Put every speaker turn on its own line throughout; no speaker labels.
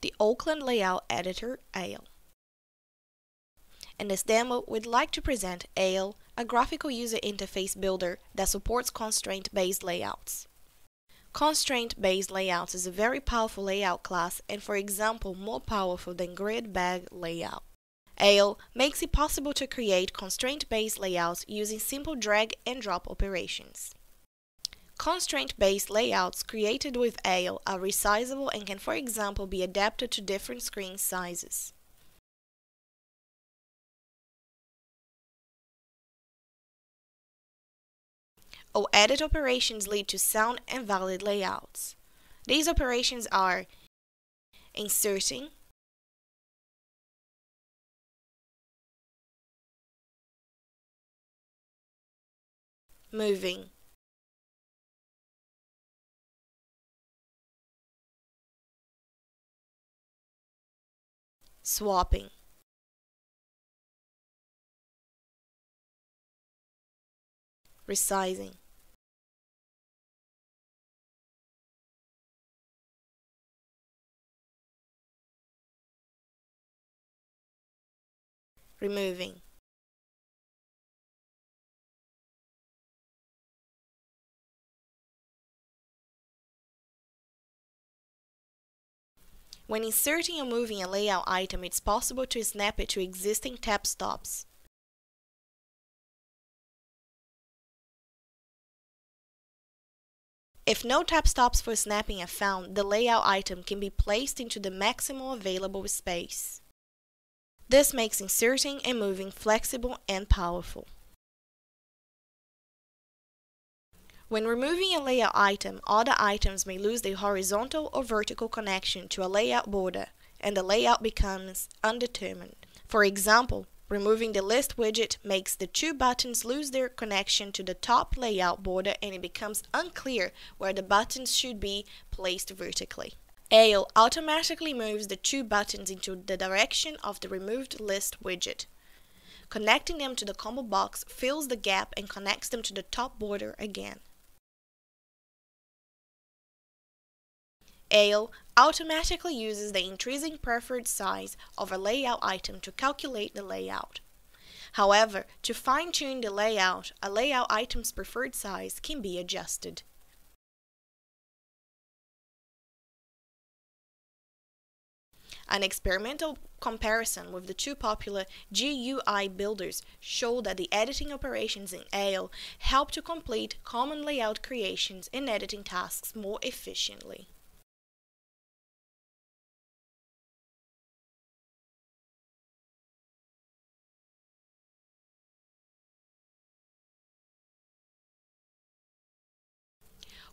the Auckland Layout Editor ALE. In this demo, we'd like to present ALE, a graphical user interface builder that supports constraint-based layouts. Constraint-based layouts is a very powerful layout class and for example more powerful than grid bag layout. ALE makes it possible to create constraint-based layouts using simple drag and drop operations. Constraint-based layouts created with ALE are resizable and can for example be adapted to different screen sizes. All edit operations lead to sound and valid layouts. These operations are inserting, moving, swapping. resizing. removing. When inserting or moving a layout item, it's possible to snap it to existing tab stops. If no tab stops for snapping are found, the layout item can be placed into the maximum available space. This makes inserting and moving flexible and powerful. When removing a layout item, other items may lose their horizontal or vertical connection to a layout border, and the layout becomes undetermined. For example, removing the list widget makes the two buttons lose their connection to the top layout border and it becomes unclear where the buttons should be placed vertically. ALE automatically moves the two buttons into the direction of the removed list widget. Connecting them to the combo box fills the gap and connects them to the top border again. ALE automatically uses the increasing preferred size of a layout item to calculate the layout. However, to fine-tune the layout, a layout item's preferred size can be adjusted. An experimental comparison with the two popular GUI builders showed that the editing operations in ALE help to complete common layout creations and editing tasks more efficiently.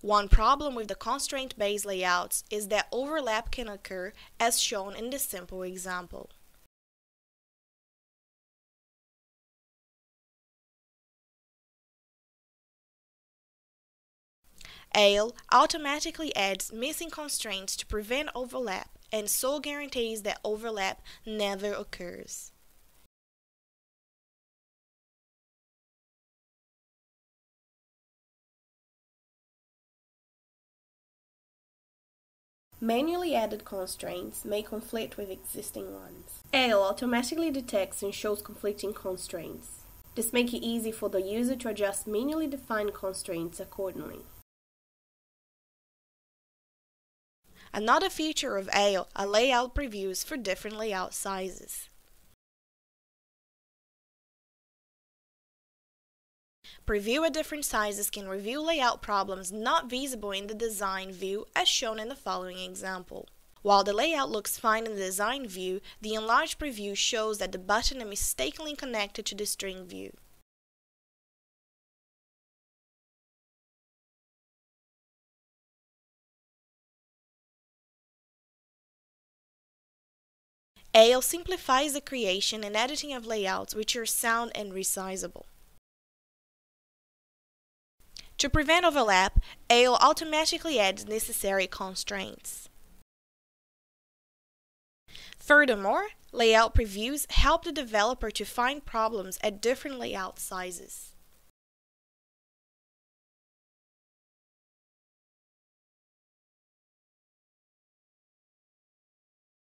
One problem with the constraint-based layouts is that overlap can occur as shown in this simple example. ALE automatically adds missing constraints to prevent overlap and so guarantees that overlap never occurs. Manually added constraints may conflict with existing ones. ALE automatically detects and shows conflicting constraints. This makes it easy for the user to adjust manually defined constraints accordingly. Another feature of ALE are layout previews for different layout sizes. Preview at different sizes can reveal layout problems not visible in the design view as shown in the following example. While the layout looks fine in the design view, the enlarged preview shows that the button is mistakenly connected to the string view. ALE simplifies the creation and editing of layouts which are sound and resizable. To prevent overlap, ALE automatically adds necessary constraints. Furthermore, layout previews help the developer to find problems at different layout sizes.